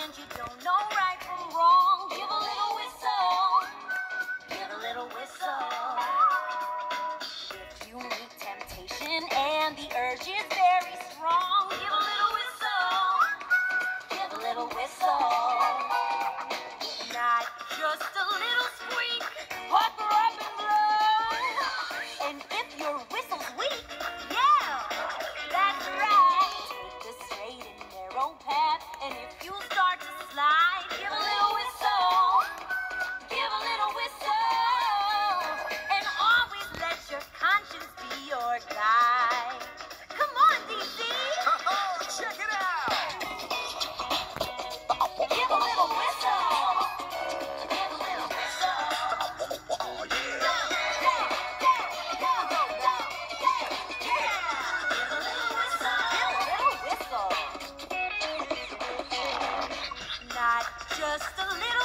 and you don't know right from wrong. Give a little whistle, give a little whistle. If you meet temptation and the urge is very strong, give a little whistle, give a little whistle. Not just a little squeak, pop her up and blow. And if your whistle's weak, yeah, that's right. Take the straight and narrow path, and if you just a little